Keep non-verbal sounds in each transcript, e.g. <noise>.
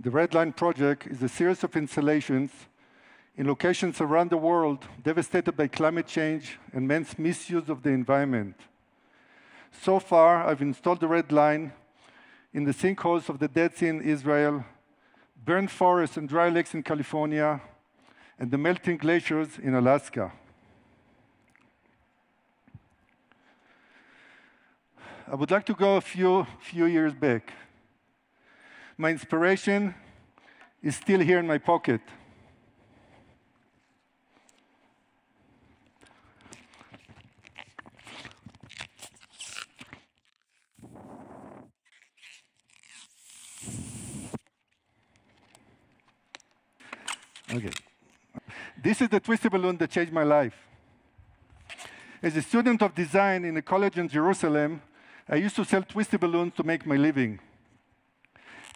The Red Line Project is a series of installations in locations around the world devastated by climate change and man's misuse of the environment. So far, I've installed the Red Line in the sinkholes of the Dead Sea in Israel, burned forests and dry lakes in California, and the melting glaciers in Alaska. I would like to go a few, few years back. My inspiration is still here in my pocket. Okay. This is the twisty balloon that changed my life. As a student of design in a college in Jerusalem, I used to sell twisty balloons to make my living.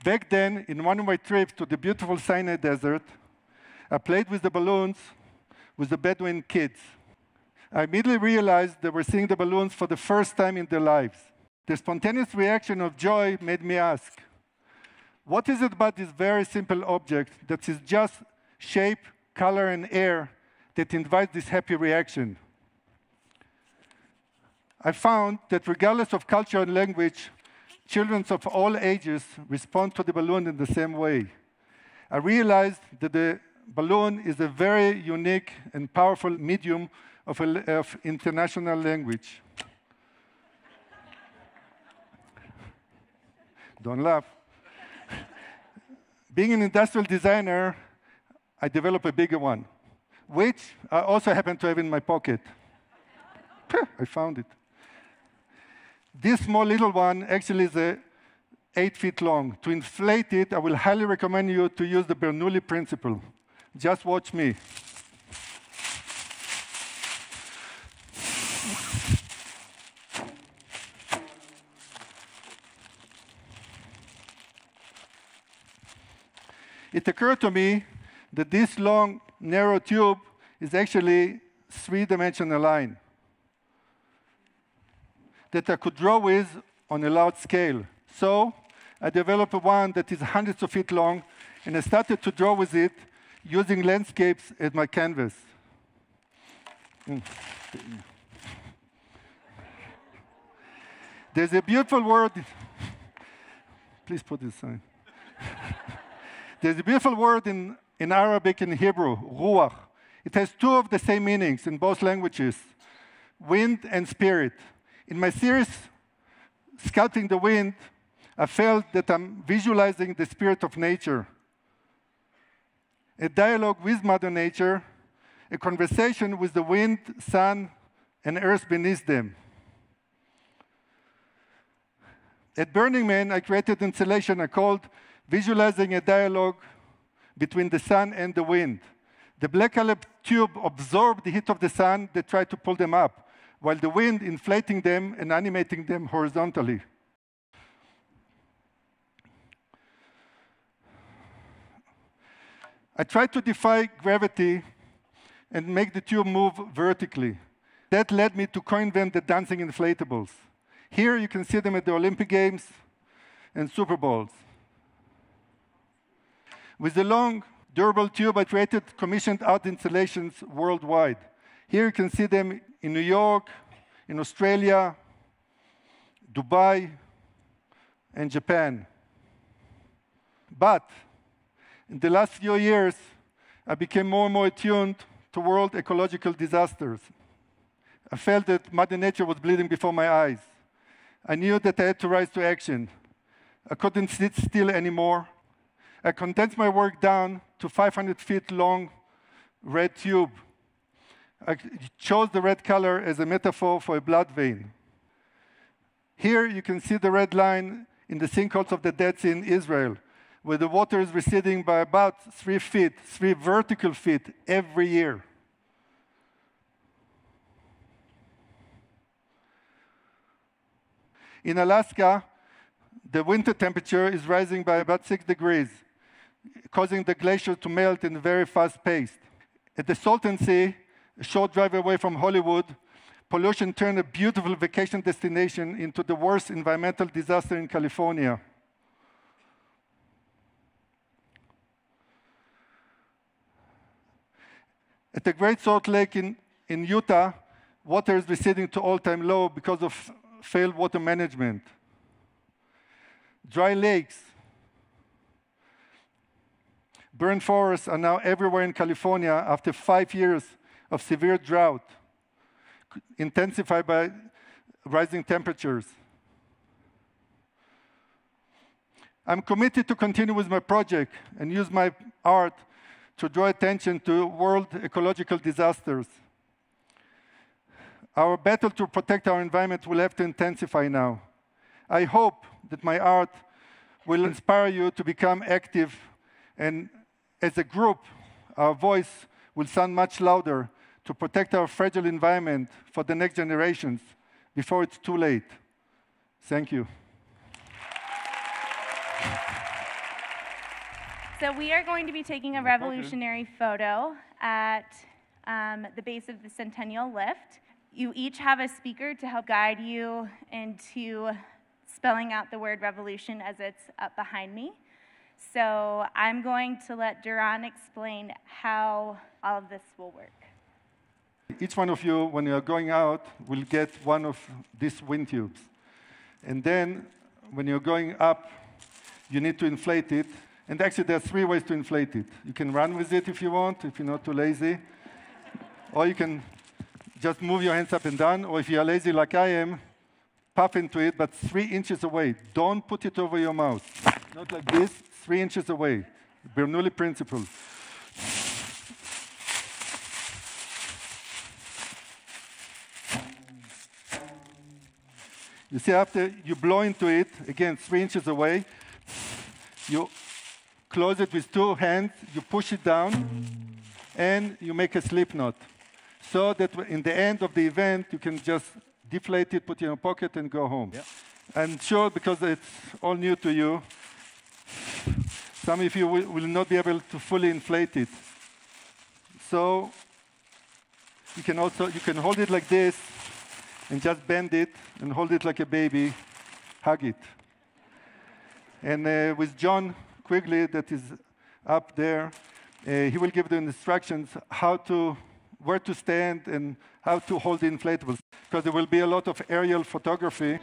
Back then, in one of my trips to the beautiful Sinai Desert, I played with the balloons with the Bedouin kids. I immediately realized they were seeing the balloons for the first time in their lives. The spontaneous reaction of joy made me ask, what is it about this very simple object that is just shape, color, and air that invites this happy reaction? I found that regardless of culture and language, children of all ages respond to the balloon in the same way. I realized that the balloon is a very unique and powerful medium of, a, of international language. Don't laugh. Being an industrial designer, I developed a bigger one, which I also happen to have in my pocket. I found it. This small little one actually is a eight feet long. To inflate it, I will highly recommend you to use the Bernoulli principle. Just watch me. It occurred to me that this long, narrow tube is actually three-dimensional line that I could draw with on a large scale. So I developed one that is hundreds of feet long, and I started to draw with it using landscapes as my canvas. Mm. There's a beautiful word. Please put this sign. <laughs> There's a beautiful word in, in Arabic and Hebrew, ruach. It has two of the same meanings in both languages wind and spirit. In my series, Sculpting the Wind, I felt that I'm visualizing the spirit of nature. A dialogue with Mother Nature, a conversation with the wind, sun, and earth beneath them. At Burning Man, I created an installation I called Visualizing a Dialogue Between the Sun and the Wind. The black colored tube absorbed the heat of the sun that tried to pull them up while the wind inflating them and animating them horizontally. I tried to defy gravity and make the tube move vertically. That led me to co-invent the dancing inflatables. Here you can see them at the Olympic Games and Super Bowls. With the long, durable tube, I created commissioned art installations worldwide. Here you can see them in New York, in Australia, Dubai, and Japan. But in the last few years, I became more and more attuned to world ecological disasters. I felt that Mother Nature was bleeding before my eyes. I knew that I had to rise to action. I couldn't sit still anymore. I condensed my work down to 500 feet long red tube I chose the red color as a metaphor for a blood vein. Here you can see the red line in the sinkholes of the Dead Sea in Israel, where the water is receding by about three feet, three vertical feet every year. In Alaska, the winter temperature is rising by about six degrees, causing the glacier to melt in a very fast pace. At the Salton Sea, a short drive away from Hollywood, pollution turned a beautiful vacation destination into the worst environmental disaster in California. At the Great Salt Lake in, in Utah, water is receding to all-time low because of failed water management. Dry lakes, burned forests are now everywhere in California after five years of severe drought, intensified by rising temperatures. I'm committed to continue with my project and use my art to draw attention to world ecological disasters. Our battle to protect our environment will have to intensify now. I hope that my art will inspire you to become active, and as a group, our voice will sound much louder to protect our fragile environment for the next generations before it's too late. Thank you. So we are going to be taking a revolutionary photo at um, the base of the Centennial Lift. You each have a speaker to help guide you into spelling out the word revolution as it's up behind me. So I'm going to let Doron explain how all of this will work. Each one of you, when you're going out, will get one of these wind tubes. And then, when you're going up, you need to inflate it. And actually, there are three ways to inflate it. You can run with it if you want, if you're not too lazy. or you can just move your hands up and down, or if you're lazy like I am, puff into it, but three inches away. Don't put it over your mouth. Not like this, three inches away. Bernoulli principle. You see, after you blow into it, again, three inches away, you close it with two hands, you push it down, and you make a slip knot so that in the end of the event, you can just deflate it, put it in your pocket, and go home. Yep. And sure, because it's all new to you, some of you will, will not be able to fully inflate it. So you can also you can hold it like this and just bend it and hold it like a baby, hug it. And uh, with John Quigley, that is up there, uh, he will give the instructions how to where to stand and how to hold the inflatables, because there will be a lot of aerial photography.